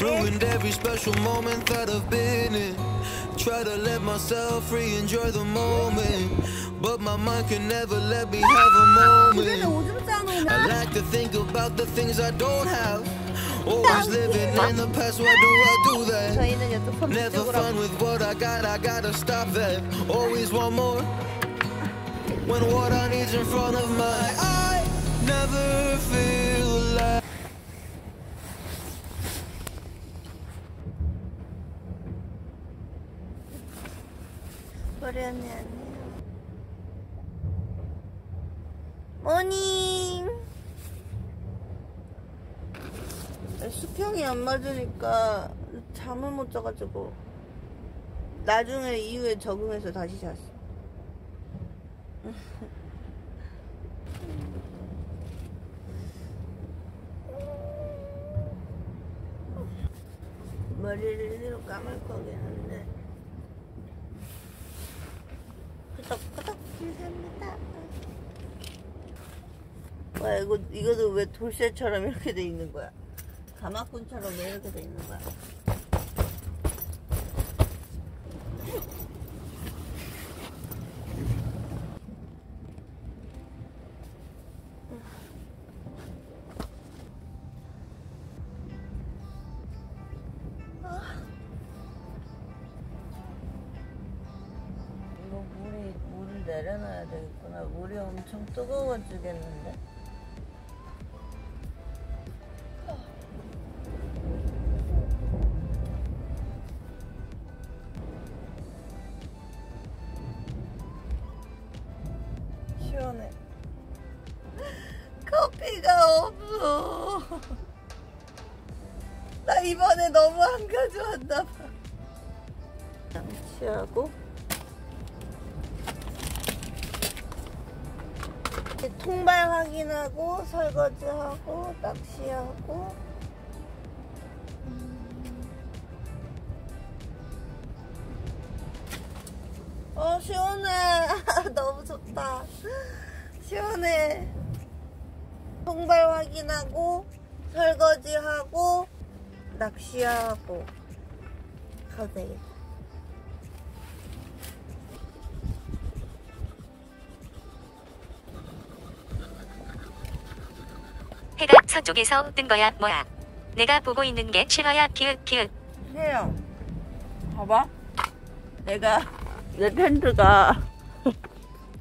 Ruined every special moment that I've been in. Try to let myself free, enjoy the moment. But my mind can never let me have a moment. I like to think about the things I don't have. Always living in the past, why do I do that? Never fun with what I got, I gotta stop that. Always want more. When what I need's in front of my eye, never. 언니 아니에요. 모닝! 수평이 안 맞으니까 잠을 못 자가지고 나중에 이후에 적응해서 다시 잤어. 머리를 일로 감을 거긴 한데 감사합니다. 와 이거 이거도 왜 돌쇠처럼 이렇게 돼 있는 거야? 가마꾼처럼 왜 이렇게 돼 있는 거야 내려놔야 되겠구나. 물이 엄청 뜨거워 지겠는데. 설거지하고 낚시하고. 어 시원해. 너무 좋다. 시원해. 통발 확인하고 설거지하고 낚시하고. 되 서쪽에서 뜬 거야 뭐야 내가 보고 있는 게 실화야 키읔 키읔 해요. 봐봐. 내가 내 텐트가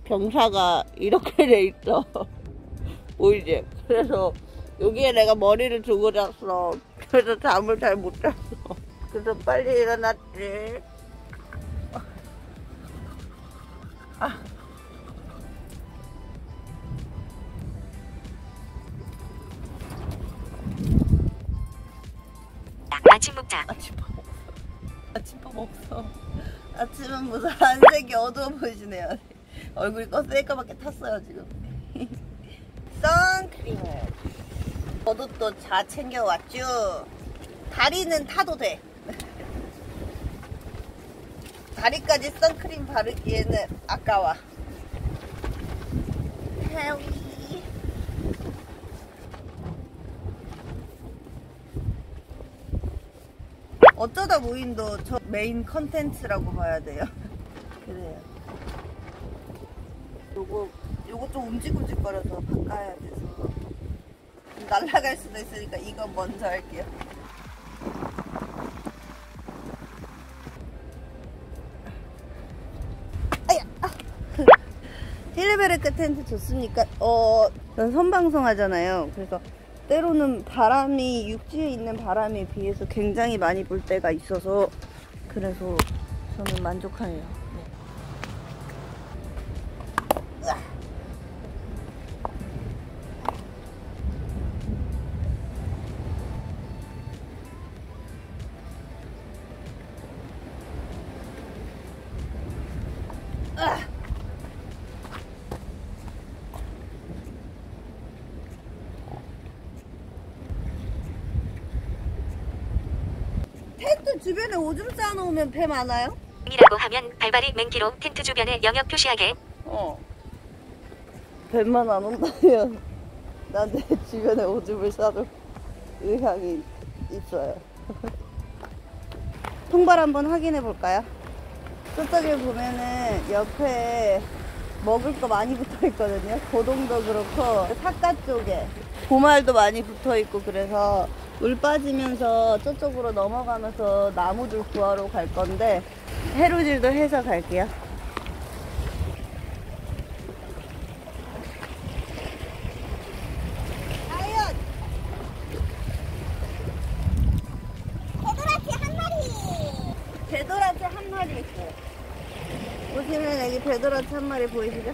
경사가 이렇게 돼 있어. 보이지? 그래서 여기에 내가 머리를 두고 잤어. 그래서 잠을 잘 못 잤어. 그래서 빨리 일어났지. 아침밥 없어. 아침밥 없어. 아침은 무슨 한색이 어두워 보이시네요. 얼굴이 껐을까밖에 탔어요 지금. 선크림을. 저도 또자 챙겨왔죠. 다리는 타도 돼. 다리까지 선크림 바르기에는 아까워. 어쩌다 모임도 저 메인 컨텐츠라고 봐야 돼요. 그래요. 요거 요거 좀 움직움직거려서 바꿔야 돼서 날아갈 수도 있으니까 이거 먼저 할게요. 아야. 힐레베르크 텐트 좋습니까? 어, 전 선방송 하잖아요. 그래서 때로는 바람이 육지에 있는 바람에 비해서 굉장히 많이 불 때가 있어서 그래서 저는 만족하네요. 텐트 주변에 오줌 쌓아놓으면 배 많아요? 이라고 하면 발발이 맹키로 텐트 주변에 영역 표시하게 어. 뱀만 안 온다면 난 내 주변에 오줌을 싸줄 의향이 있어요. 통발 한번 확인해 볼까요? 저쪽에 보면은 옆에 먹을 거 많이 붙어 있거든요. 고동도 그렇고 사과 쪽에 보말도 많이 붙어 있고 그래서 물 빠지면서 저쪽으로 넘어가면서 나무들 구하러 갈 건데 해루질도 해서 갈게요. 배도라치 한 마리. 배도라치 한 마리 있어요. 보시면 여기 배도라치 한 마리 보이시죠?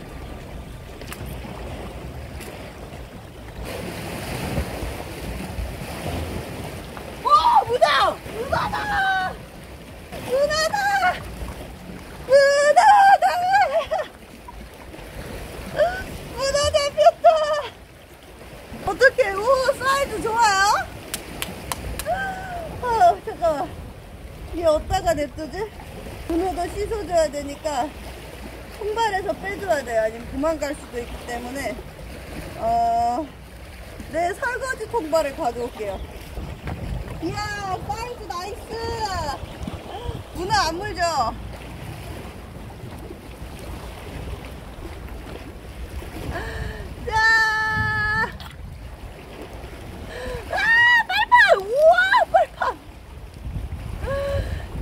오! 문어! 문어다! 문어다! 문어다! 문어 잡혔다! 어떡해, 오, 사이즈 좋아요? 아, 잠깐만. 얘 어디다가 냅두지? 문어도 씻어줘야 되니까 손발에서 빼줘야 돼요. 아니면 도망갈 수도 있기 때문에 어, 내 설거지 통발을 가져올게요. 이야, 사이즈 nice! 문어 안 물죠? 자! 아, 빨판! 우와, 빨판!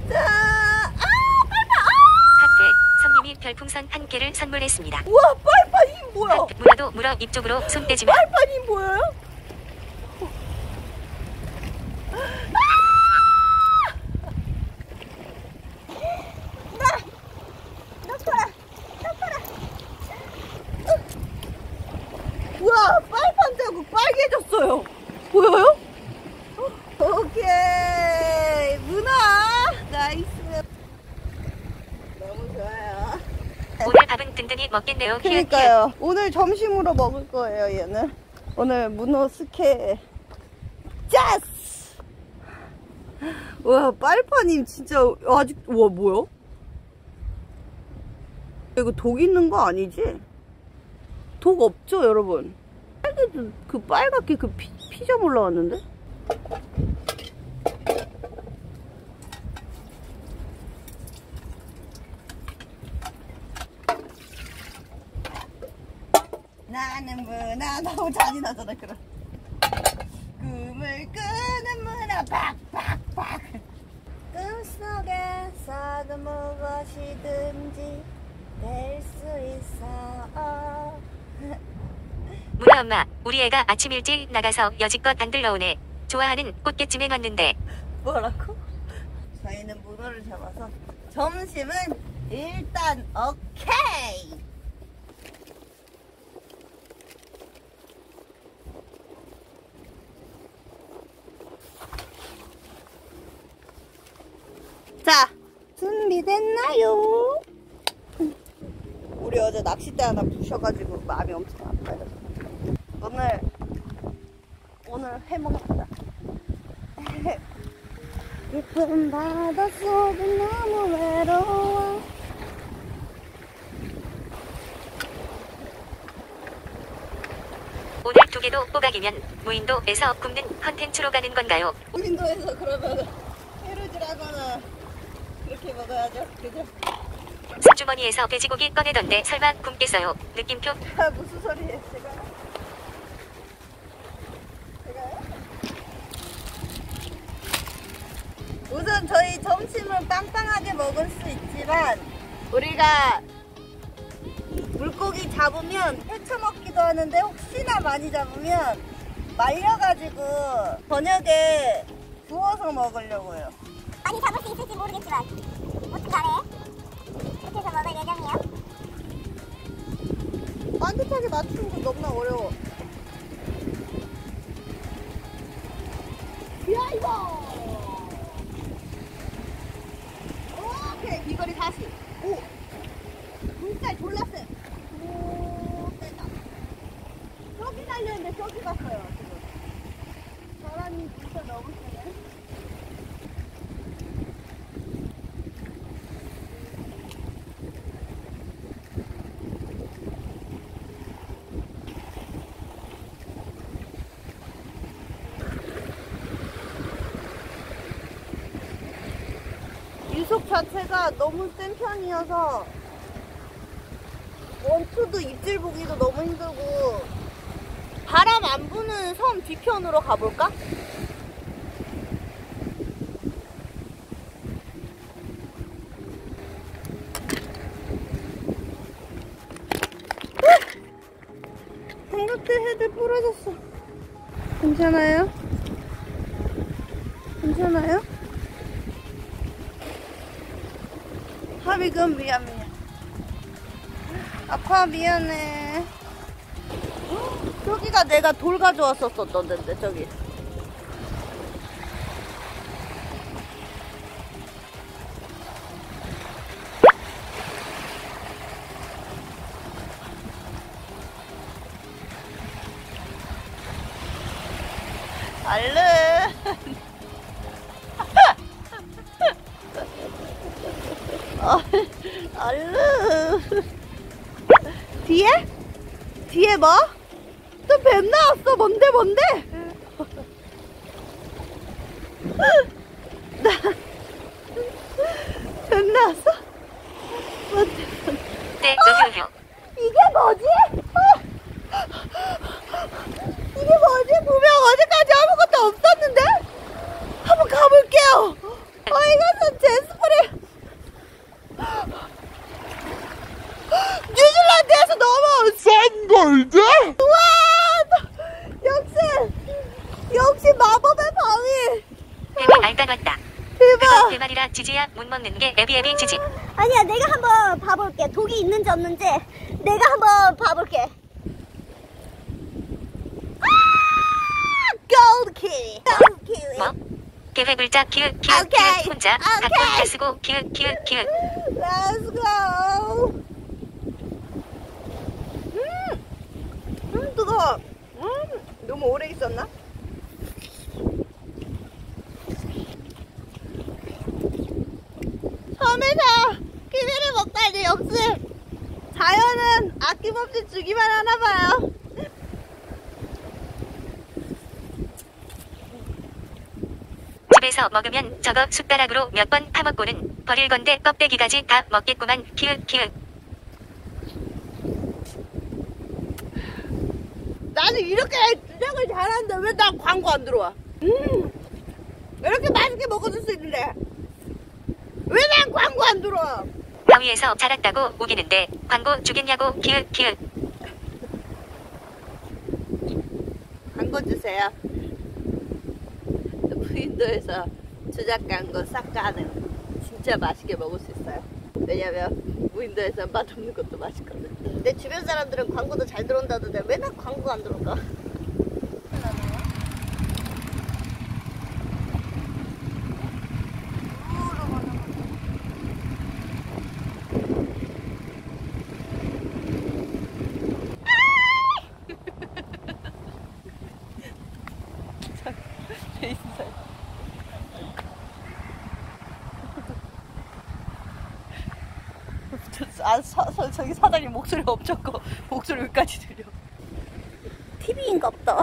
자, 아, 빨판! 아! 하트 성님이 별풍선 한 개를 선물했습니다. 우와, 빨판 이 뭐야? 하트 문어도 물어 입 쪽으로 손 떼주면 빨판이 뭐예요? 우와, 빨판 자국 빨개졌어요. 보여요? 오케이, 문어! 나이스. 너무 좋아요. 오늘 밥은 든든히 먹겠네요. 그러니까요. 오늘 점심으로 먹을 거예요, 얘는. 오늘 문어 스케. 짜스! 와, 빨파님 진짜 아직, 와, 뭐야? 이거 독 있는 거 아니지? 독 없죠, 여러분? 빨개, 그 빨갛게 그 피, 피점 올라왔는데? 나는 문화 너무 잔인하잖아 그럼 꿈을 꾸는 문화 팍팍팍. 꿈속에서도 무엇이든지 될 수 있어. 문어 엄마 우리 애가 아침 일찍 나가서 여지껏 안 들러오네. 좋아하는 꽃게찜에 왔는데. 뭐라고? 저희는 문어를 잡아서 점심은 일단 오케이 자 준비됐나요? 우리 어제 낚싯대 하나 부셔가지고 마음이 엄청 아파요 오늘 오늘 해먹었다 깊은 바닷속은 너무 외로워 오늘 두 개도 뽀각이면 무인도에서 굽는 컨텐츠로 가는 건가요? 무인도에서 그러면 해루질 하거나 그렇게 먹어야죠 그죠? 손주머니에서 돼지고기 꺼내던데 설마 굶겠어요? 느낌표 아, 무슨 소리예요 제가 제가요? 우선 저희 점심은 빵빵하게 먹을 수 있지만 우리가 물고기 잡으면 회쳐 먹기도 하는데 혹시나 많이 잡으면 말려가지고 저녁에 구워서 먹으려고요. 많이 잡을 수 있을지 모르겠지만 간에 이렇게 해서 먹을 예정이에요. 반듯하게 맞추는 건 너무나 어려워. 야 이거. 오케이 비거리 다시. 오. 물살 졸랐어요. 오 세다. 저기 달려있는데 저기 갔어요 지금. 바람이 진짜 너무 세네. 풍속 자체가 너무 센 편이어서 원투도 입질 보기도 너무 힘들고 바람 안 부는 섬 뒤편으로 가볼까? 삼각대 헤드 부러졌어. 괜찮아요? 하비금 미안 미안. 아파 미안해. 헉, 저기가 내가 돌 가져왔었었던 데인데 저기. 얼른. 뭔데, 뭔데? 나, 뱀 나왔어? 뭔데, 뭔데? 네, 노휴휴. 이게 뭐지? 어? 이게 뭐지? 분명 어제까지 아무것도 없었는데? 한번 가볼게요. 어이 가서 제스퍼를 뉴질랜드에서 넘어온 썬골드? 우와! 역시 역시 마법의 바위. 뱀이 알 까놨다. 그건 대박. 대말이라 먹는 게 애비애비 지지. 아니야, 내가 한번 봐볼게. 독이 있는지 없는지 내가 한번 봐볼게. 골드 키위. 골드 키위. 뭐? 계획을 짜 키읔 오케이. 키읔 혼자. 각본 다 쓰고 키읔 키읔 키읔 Let's go. 음, 음 뜨거. 음, 너무 오래 있었나? 섬에서 먹다니 역시 자연은 아낌없이 주기만 하나 봐요. 집에서 먹으면 저거 숟가락으로 몇 번 파먹고는 버릴 건데 껍데기까지 다 먹겠구만 키읔 키읔 나는 이렇게 주장을 잘하는데 왜 나 광고 안 들어와? 음, 이렇게 맛있게 먹어줄 수 있는데 왜 난 광고 안 들어와? 바위에서 자랐다고 우기는데 광고 주겠냐고 키읔 키읔 광고 주세요. 무인도에서 주작 광고 싹 가는 진짜 맛있게 먹을 수 있어요. 왜냐면 무인도에서 맛없는 것도 맛있거든. 내 주변 사람들은 광고도 잘 들어온다던데 왜 난 광고가 안 들어올까? 아, 서, 서, 저기 사장님 목소리 엄청 커. 목소리 여기까지 들려. TV인가 보다.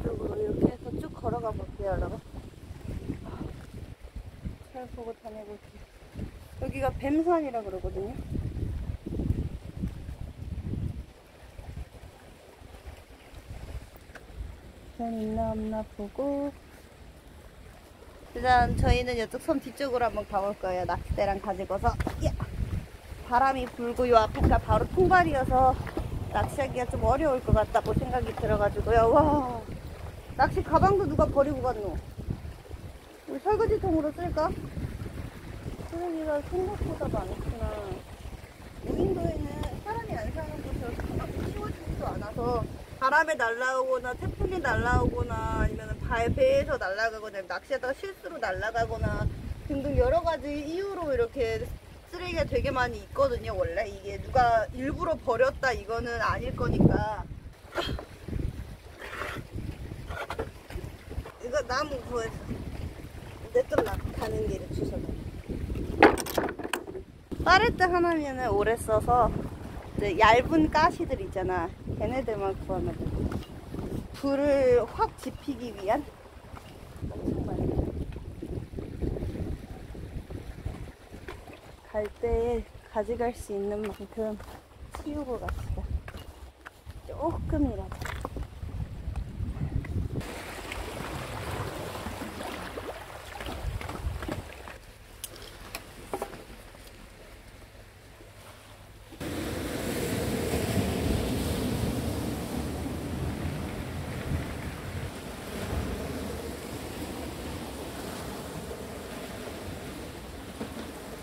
이쪽으로 이렇게 해서 쭉 걸어가 볼게요, 여러분. 잘 보고 다녀볼게요. 여기가 뱀산이라 그러거든요. 뱀 있나 없나 보고 일단 저희는 이쪽 섬 뒤쪽으로 한번 가볼 거예요. 낚싯대랑 가지고서 야! 바람이 불고 요 앞에가 바로 통발이어서 낚시하기가 좀 어려울 것 같다고 생각이 들어가지고요. 와 낚시 가방도 누가 버리고 갔노? 우리 설거지통으로 쓸까? 쓰레기가 생각보다 많구나. 무인도에는 사람이 안 사는 곳이어서 가방도 치워지지도 않아서 바람에 날라오거나 태풍이 날라오거나 발 배에서 날아가거나 낚시하다가 실수로 날아가거나 등등 여러 가지 이유로 이렇게 쓰레기가 되게 많이 있거든요 원래. 이게 누가 일부러 버렸다 이거는 아닐 거니까. 이거 나무 구해서 내좀 가는 길에 주워다 파레트 하나면은 오래 써서 얇은 가시들 있잖아. 걔네들만 구하면 돼 불을 확 지피기 위한 정말 갈 때에 가져갈 수 있는 만큼 치우고 갑시다. 조금이라도.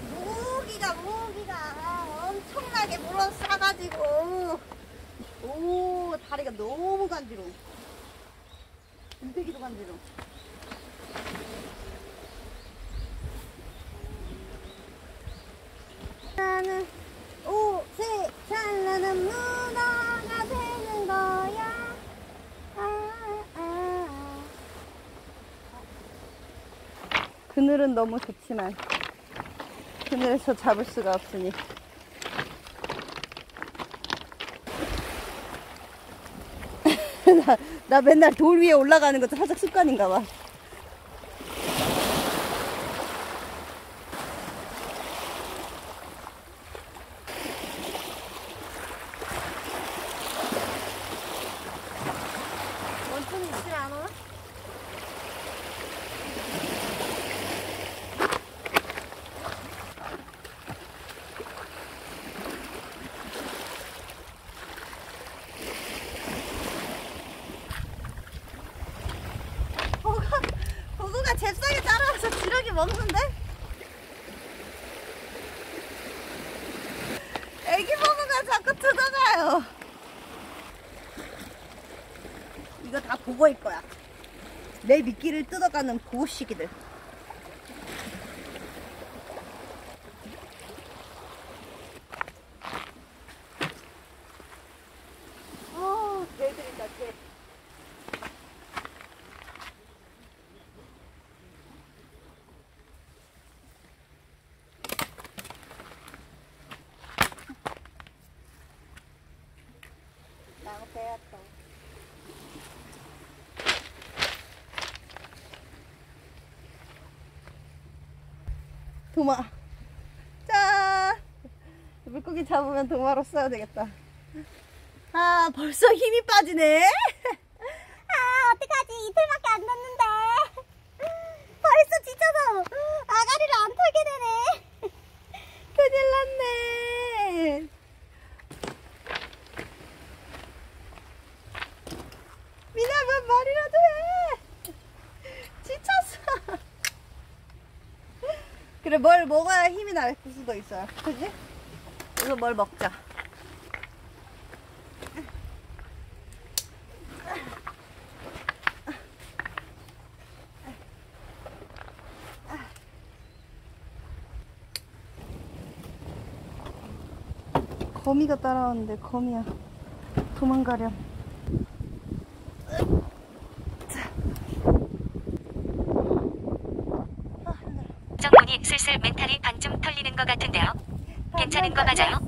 모기가 모기가 엄청나게 물어 싸가지고 오 다리가 너무 간지러워 눈대기도 간지러워 나는 옷에 찬란한 문어가 되는 거야 아, 아. 그늘은 너무 좋지만 그늘에서 잡을 수가 없으니. 나, 나 맨날 돌 위에 올라가는 것도 살짝 습관인가 봐 원숭이 있지 않아? 버거, 버거가 잽싸게 따라와서 지렁이 먹는데? 애기 버거가 자꾸 뜯어가요. 이거 다 보고일 거야. 내 미끼를 뜯어가는 보시기들. 아, 개들이다, 개. 나무 배웠다. 도마. 짠! 물고기 잡으면 도마로 써야 되겠다. 아, 벌써 힘이 빠지네? 아, 어떡하지? 이틀밖에 안 됐는데. 벌써 지쳐서 아가리를 안 털게 되네. 큰일 났네. 미나면 말이라도 해. 지쳤어. 그래, 뭘 먹어야 힘이 날 수도 있어요. 그지? 그래서 뭘 먹자. 거미가 따라오는데 거미야 도망가렴 정문이 슬슬 멘탈이 반쯤 털리는 것 같은데요. 괜찮은 거 맞아요?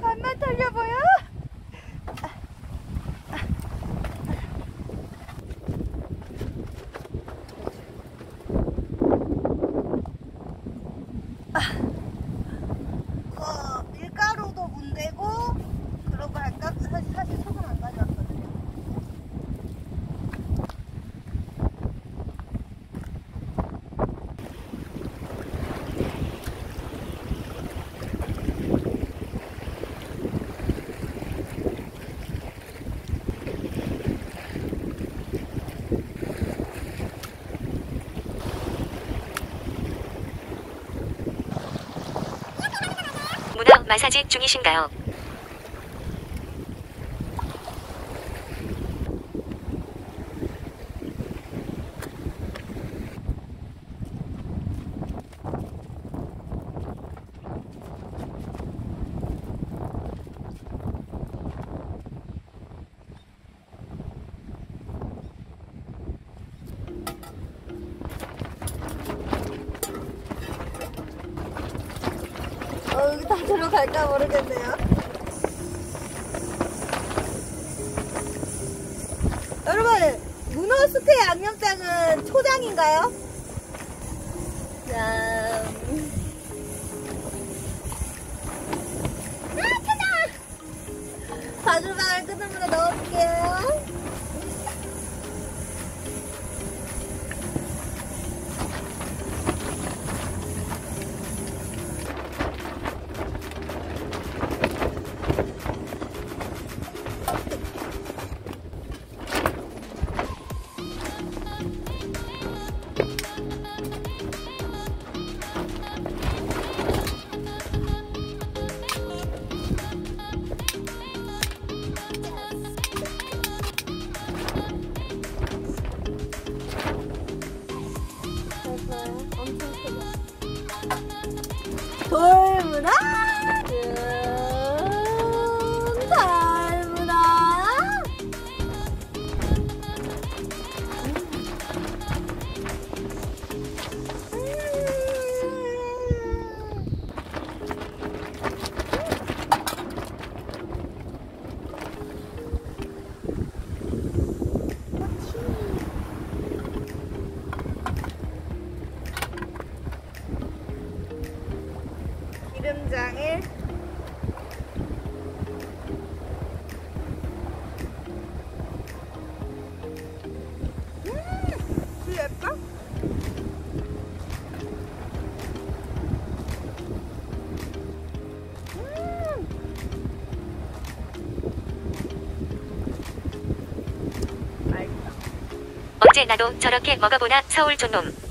반만 털려 보여? 어, 밀가루도 문대고 그러고 할까? 사실, 사실 소금 안 가져왔거든요. 문어 마사지 중이신가요? 따지러 갈까 모르겠네요 여러분 문어숲의 양념장은 초장인가요? 나도 저렇게 먹어보나 서울 존놈.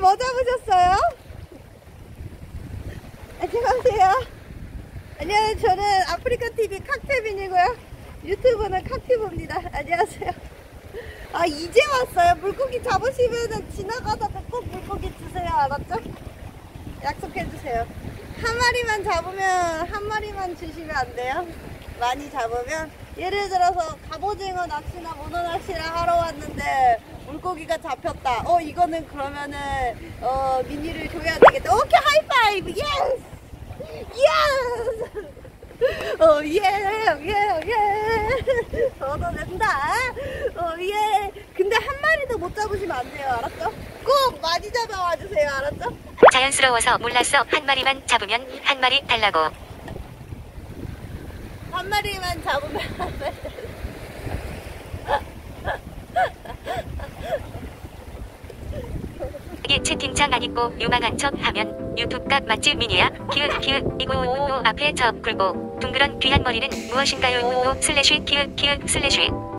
뭐 잡으셨어요? 안녕하세요. 안녕하세요. 저는 아프리카 TV 칵테빈이고요. 유튜브는 칵티브입니다. 안녕하세요. 아 이제 왔어요. 물고기 잡으시면은 지나가다가 꼭 물고기 주세요. 알았죠? 약속해 주세요. 한 마리만 잡으면 한 마리만 주시면 안 돼요? 많이 잡으면 예를 들어서 갑오징어 낚시나 문어 낚시를 하러 왔는데 물고기가 잡혔다. 어 이거는 그러면은 어 미니를 줘야 되겠다. 오케이 하이파이브 yes yes 어, 예, 예, 예. 저도 된다. 어, 예. 근데 한 마리도 못 잡으시면 안 돼요. 알았죠? 꼭 많이 잡아와 주세요. 알았죠? 자연스러워서 몰랐어. 한 마리만 잡으면 한 마리 달라고. 한 마리만 잡으면. 이게 채팅창 안 있고 유망한 척 하면 유튜브각 맛집 미니야. 키읔 키읔 이고 오 앞에 저 굵고 둥그런 귀한 머리는 무엇인가요? 오 슬래시 키읔 키읔 슬래시